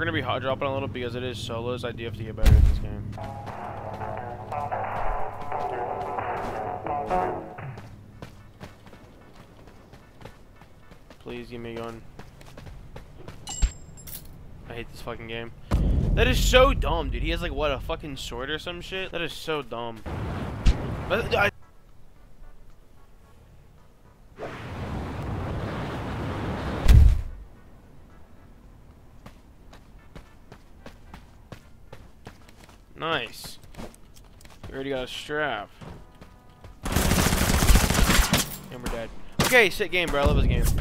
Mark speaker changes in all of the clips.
Speaker 1: We're gonna be hot dropping a little because it is solos. I do have to get better at this game. Please give me a gun. I hate this fucking game. That is so dumb, dude. He has like what a fucking sword or some shit. That is so dumb. But I Nice. We already got a strap. And we're dead. Okay, sick game, bro. I love this game. Is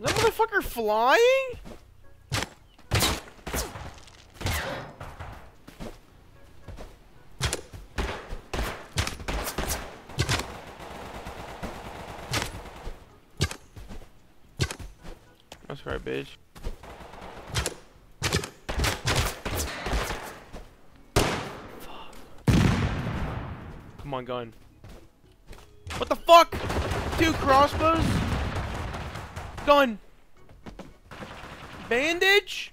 Speaker 1: that motherfucker flying? That's right, bitch. Come on, gun. What the fuck? Two crossbows? Gun. Bandage?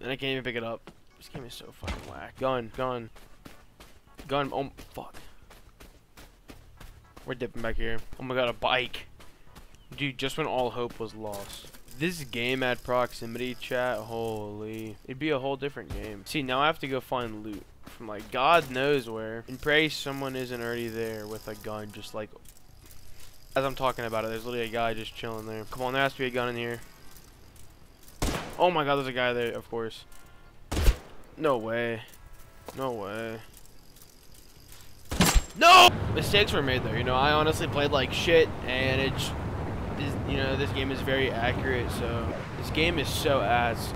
Speaker 1: And I can't even pick it up. This game is so fucking whack. Gun, gun. Gun, oh, fuck. We're dipping back here. Oh my god, a bike. Dude, just when all hope was lost. This game at proximity chat, holy. It'd be a whole different game. See, now I have to go find loot from like God knows where. And pray someone isn't already there with a gun just like as I'm talking about it, there's literally a guy just chilling there. Come on, there has to be a gun in here. Oh my god, there's a guy there, of course. No way. No way. No! Mistakes were made there, you know, I honestly played like shit, and it's, you know, this game is very accurate, so, this game is so ass.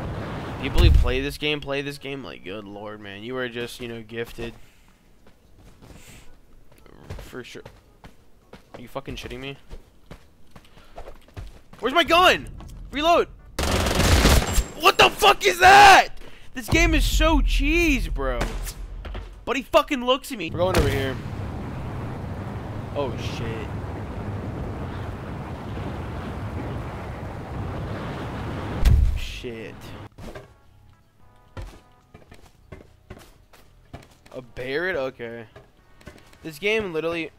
Speaker 1: People who play this game, play this game, like, good lord, man, you are just, you know, gifted. For sure. Are you fucking shitting me? Where's my gun? Reload! What the fuck is that? This game is so cheese, bro. But he fucking looks at me. We're going over here. Oh, shit. Shit. A Barrett? Okay. This game literally...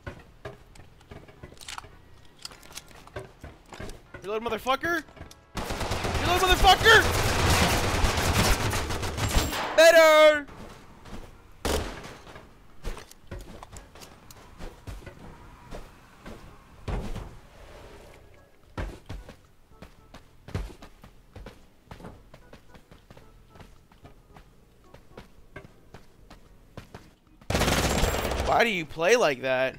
Speaker 1: Reload, motherfucker! Reload, motherfucker! Better! Why do you play like that?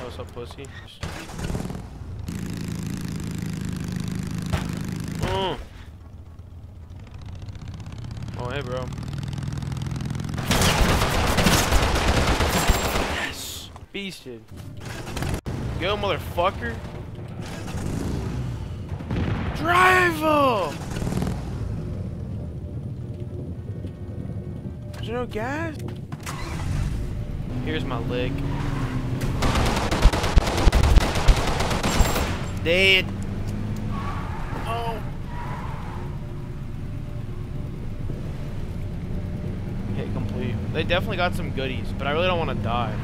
Speaker 1: What's up, pussy? Oh. Oh, hey, bro. Beasted. Go, motherfucker. Driver! Is there no gas? Here's my leg. Dead. Oh. Hit complete. They definitely got some goodies, but I really don't want to die.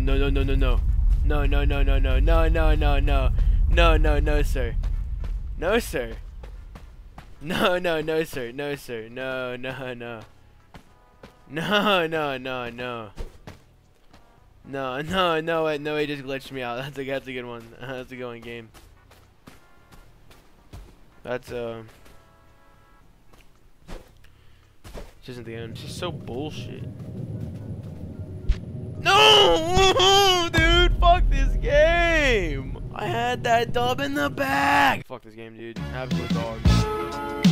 Speaker 1: No, no, no, no, no, no, no, no, no. No, no, no, no, no, no, no, no, no. No, no, no, sir. No, sir. No, no, no, sir. No, sir. No, no, no. No, no, no, no. No, no, no, wait, no, he just glitched me out. That's a, that's a good one. That's a good one game. That's, uh... This isn't the end. Just so bullshit. No! Get that dub in the bag. Fuck this game, dude. Absolute dog.